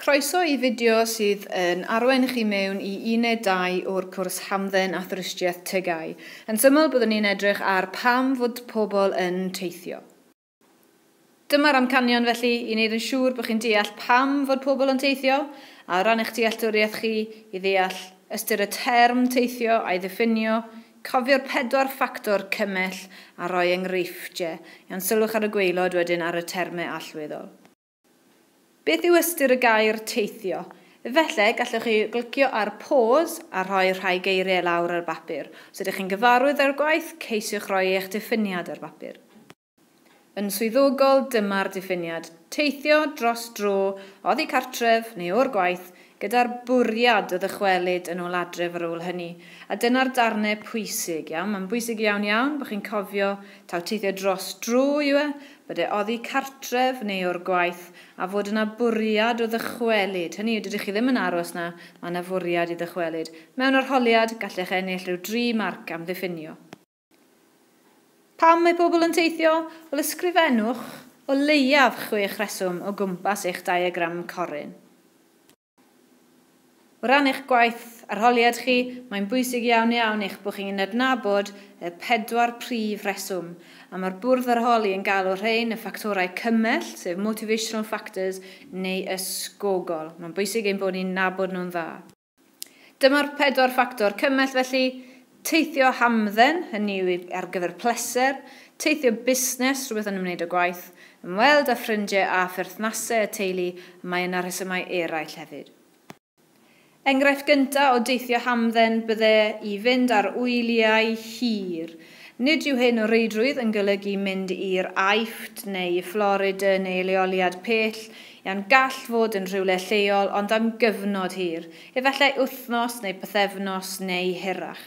Croeso i fideo sydd yn arwen chi mewn i uned 2 o'r cwrs hamdden a thrystiaeth tygau. Yn syml byddwn ni'n edrych ar pam fod pobl yn teithio. Dyma'r amcanion felly i wneud yn siŵr bod chi'n deall pam fod pobl yn teithio a ran eich dealltwriaeth chi i ddeall ystyr y term teithio a'i ddiffinio, cofio'r pedwar ffactor cymell a roi enghreifftiau. Iawn sylwch ar y gweilod wedyn ar y termau allweddol. Beth yw ystyr y gair teithio? Felly, gallwch chi glicio ar pause a rhoi rhai geiriau lawr ar bapur. Os ydych chi'n gyfarwydd ar gwaith, ceisiwch rhoi eich diffiniad ar bapur. Yn swyddogol, dyma'r diffiniad. Teithio dros dro, oddi cartref neu o'r gwaith – gyda'r bwriad o ddychwelyd yn ôl adref ar ôl hynny. A dyna'r darnau pwysig iawn. Mae'n bwysig iawn iawn bod chi'n cofio tawteithio dros dro yw e, bod e oddi cartref neu o'r gwaith, a fod yna bwriad o ddychwelyd. Hynny yw, dydych chi ddim yn aros na, mae yna fwriad i ddychwelyd. Mewn arholiad, gallech ennill rhyw dri marc am ddiffinio. Pam mae pobl yn teithio? Wel, ysgrifennwch o leiaf chwech reswm o gwmpas eich diagram coryn. O ran eich gwaith arholiad chi, mae'n bwysig iawn iawn eich bod chi'n adnabod y pedwar prif reswm. A mae'r bwrdd arholi yn galw rhain y ffactorau cymell, sef motivational factors, neu ysgogol. Mae'n bwysig ein bod ni'n nabod nhw'n dda. Dyma'r pedwar ffactor cymell felly, teithio hamdden, hynny yw ar gyfer pleser, teithio busnes, rhywbeth yn ymwneud o gwaith, ymweld â ffrindiau a pherthnasau y teulu, mae yna rhesymau eraill hefyd. Enghraifft gyntaf o deithio hamdden byddai i fynd ar wyliau hir. Nid yw hyn o reidrwydd yn golygu mynd i'r Aifft neu i Florida neu leoliad pell, ia'n gall fod yn rhywle lleol ond am gyfnod hir, efallai wythnos neu pethefnos neu hirach.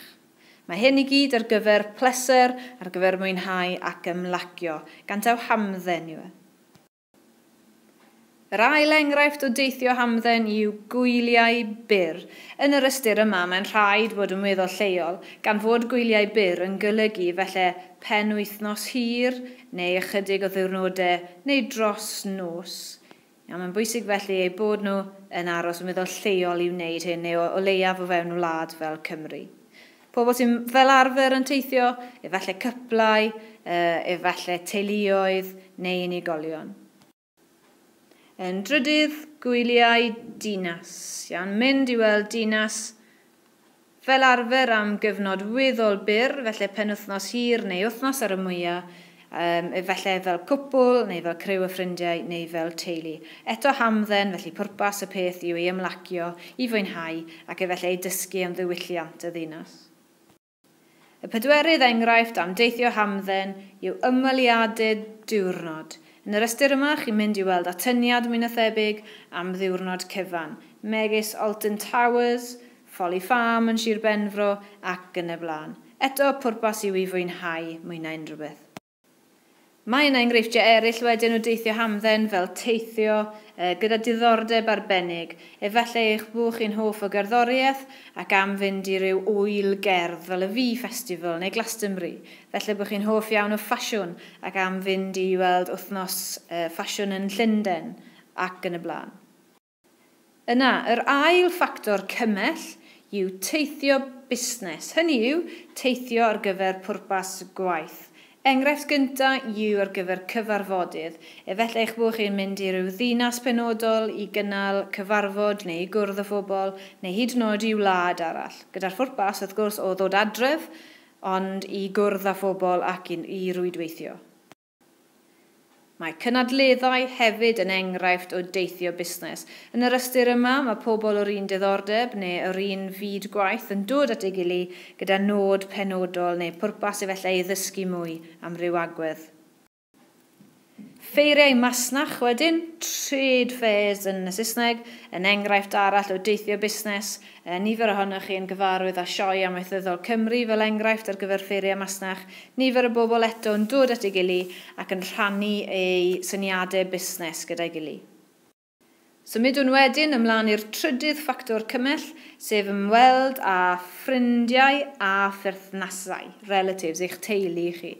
Mae hyn i gyd ar gyfer pleser, ar gyfer mwynhau ac ymlacio, gantaw hamdden yw e. Yr ail enghraifft o deithio hamdden yw gwyliau byr. Yn yr ystyr yma, mae'n rhaid fod yn weddol lleol, gan fod gwyliau byr yn golygu felly pen wythnos hir, neu ychydig o ddiwrnodau, neu dros nos. A mae'n bwysig felly eu bod nhw yn aros yn meddwl lleol i wneud hyn, neu o, o leiaf o fewn wlad fel Cymru. Pobl sy'n fel arfer yn teithio, efallai cyplau, e efallai teuluoedd neu unigolion yn drydydd gwyliau dinas. Iawn, mynd i weld dinas fel arfer am gyfnod weddol byr, felly pen wythnos hir neu wythnos ar y mwyaf, um, efallai fel cwpl, neu fel crew y ffrindiau, neu fel teulu. Eto hamdden, felly pwrpas y peth yw ei ymlacio, i fwynhau ac efallai ei dysgu am ddiwylliant y ddinas. Y pedwerydd enghraifft am deithio hamdden yw ymweliadau diwrnod – Yn yr ystyr yma, chi'n mynd i weld atyniad mwy na thebyg am ddiwrnod cyfan, megis Alton Towers, Folly Farm yn Sir Benfro ac yn y blaen. Eto, pwrpas yw i fwynhau mwy na unrhyw beth. Mae yna enghreifftiau eraill wedyn o deithio hamdden fel teithio e, gyda diddordeb arbennig, efallai eich bwch chi'n hoff o gerddoriaeth ac am fynd i ryw wyl gerdd fel y fi festival neu Glastonbury. Felly bych chi'n hoff iawn o ffasiwn ac am fynd i weld wythnos e, ffasiwn yn Llundain ac yn y blaen. Yna, yr ail ffactor cymell yw teithio busnes. Hynny yw teithio ar gyfer pwrpas gwaith. Enghraifft gyntaf yw ar gyfer cyfarfodydd. Efallai eich bod chi'n mynd i ryw ddinas penodol i gynnal cyfarfod neu i gwrdd o phobl neu hyd yn oed i wlad arall. Gyda'r ffwrpas, wrth gwrs o ddod adref ond i gwrdd â phobl ac i rwydweithio. Mae cynadleddau hefyd yn enghraifft o deithio busnes. Yn yr ystyr yma, mae pobl o'r un diddordeb neu yr un fyd gwaith yn dod at ei gilydd gyda nod penodol neu pwrpas efallai i ddysgu mwy am ryw agwedd. Ffeiriau masnach wedyn, trade fairs yn y Saesneg, yn enghraifft arall o deithio busnes, e, nifer ohonoch chi yn gyfarwydd â sioi am weithyddol Cymru fel enghraifft ar gyfer ffeiriau masnach, nifer o bobl eto yn dod at ei gili ac yn rhannu eu syniadau busnes gyda'i gili. Symudwn so, wedyn ymlaen i'r trydydd ffactor cymell, sef ymweld â ffrindiau a pherthnasau, relatives, eich teulu chi.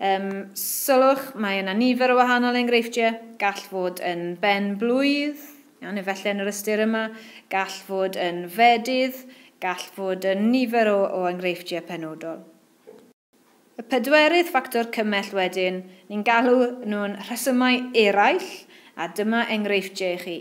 Um, sylwch, mae yna nifer o wahanol enghreifftiau, gall fod yn ben blwydd, iawn, efallai yn yr ystyr yma, gall fod yn fedydd, gall fod yn nifer o, o enghreifftiau penodol. Y pedwerydd ffactor cymell wedyn, ni'n galw nhw'n rhesymau eraill, a dyma enghreifftiau i chi.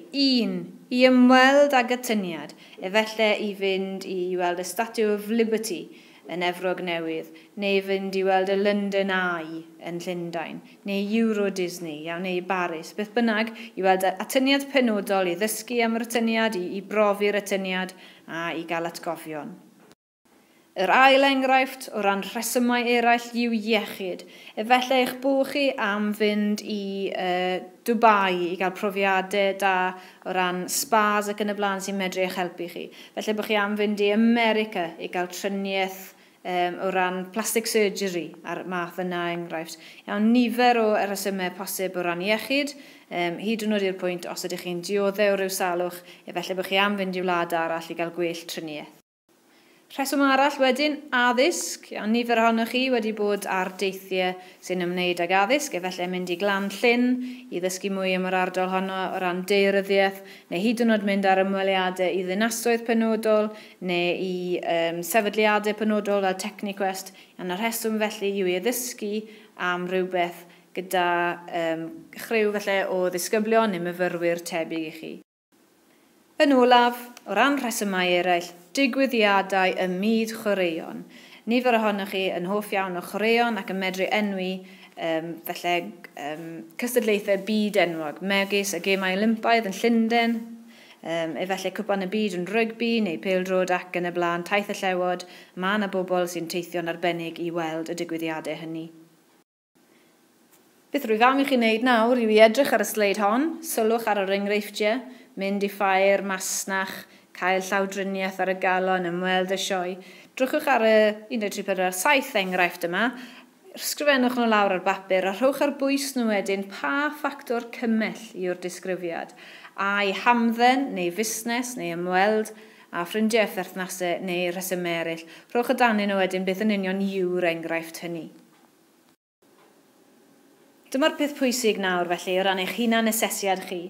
Un, i ymweld ag atyniad, efallai i fynd i weld y Statue of Liberty, yn Efrog Newydd, neu fynd i weld y London Eye yn Llundain, neu Euro Disney, iawn, neu Baris, beth bynnag, i weld atyniad penodol i ddysgu am yr atyniad, i, i brofi'r atyniad a i gael atgofion. Yr ail enghraifft o ran rhesymau eraill yw iechyd. Efallai eich bod chi am fynd i uh, Dubai i gael profiadau da o ran spas ac yn y blaen sy'n medru eich helpu chi. Felly bod chi am fynd i America i gael tryniaeth um, o ran plastic surgery a'r math yna enghraifft. Iawn, nifer o resymau posib o ran iechyd, um, hyd yn oed i'r pwynt os ydych chi'n dioddau o ryw salwch, efallai bod chi am fynd i wlad arall i gael gwell triniaeth. Rheswm arall wedyn, addysg. A nifer ohonoch chi wedi bod ar deithiau sy'n ymwneud ag addysg, efallai mynd i glan llyn i ddysgu mwy am yr ardal honno o ran deiryddiaeth, neu hyd yn oed mynd ar ymweliadau i ddinasoedd penodol, neu i um, sefydliadau penodol a Techniquest. A'n y rheswm felly yw i ddysgu am rhywbeth gyda um, chryw felly o ddisgyblion neu myfyrwyr tebyg i chi. Yn olaf, o ran rhesymau eraill, digwyddiadau y myd chwaraeon. Nifer ohonoch chi yn hoff iawn o chwaraeon ac yn medru enwi um, felly um, cystadlaethau byd enwog, megis y gemau olympaidd yn Llundain, um, efallai cwpan y byd yn rygbi neu peildrod ac yn y blaen, taith y llewod, mae yna bobl sy'n teithio'n arbennig i weld y digwyddiadau hynny. Beth rwyf am i chi wneud nawr yw i edrych ar y sleid hon, sylwch ar yr enghreifftiau, mynd i ffair masnach, cael llawdriniaeth ar y galon, ymweld y sioe. Drwchwch ar y 1.347 enghraifft yma, sgrifennwch nhw lawr ar bapur a rhowch ar bwys nhw wedyn pa ffactor cymell yw'r disgrifiad. A'i hamdden neu fusnes neu ymweld a ffrindiau pherthnasau neu resymau eraill. Rhowch y danyn nhw wedyn beth yn union yw'r enghraifft hynny. Dyma'r peth pwysig nawr felly o ran eich hunan asesiad chi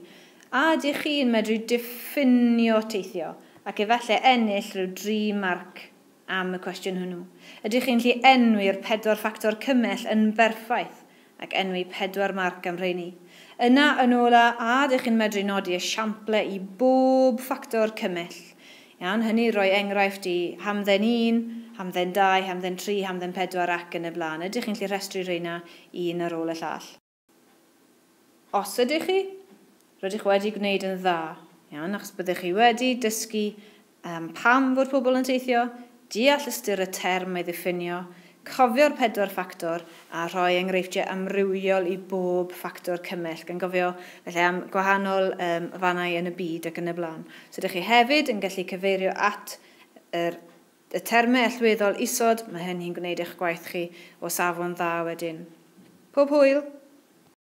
a ydych chi'n medru diffinio teithio ac efallai ennill rhyw dri marc am y cwestiwn hwnnw. Ydych chi'n lli enwi'r pedwar ffactor cymell yn berffaith ac enwi pedwar marc am rheini. Yna yn ola, a ydych chi'n medru nodi esiample i bob ffactor cymell. Iawn, hynny roi enghraifft i hamdden 1, hamdden 2, hamdden 3, hamdden 4 ac yn y blaen. Ydych chi'n lli restru reina un ar ôl y llall. Os ydych chi, rydych wedi gwneud yn dda. Iawn, achos byddwch chi wedi dysgu um, pam fod pobl yn teithio, deall ystyr y term ei ddiffinio, cofio'r pedwar ffactor a rhoi enghreifftiau amrywiol i bob ffactor cymell, gan gofio felly am gwahanol um, fannau yn y byd ac yn y blaen. So ydych chi hefyd yn gallu cyfeirio at yr, y termau allweddol isod, mae hynny'n gwneud eich gwaith chi o safon dda wedyn. Pob hwyl!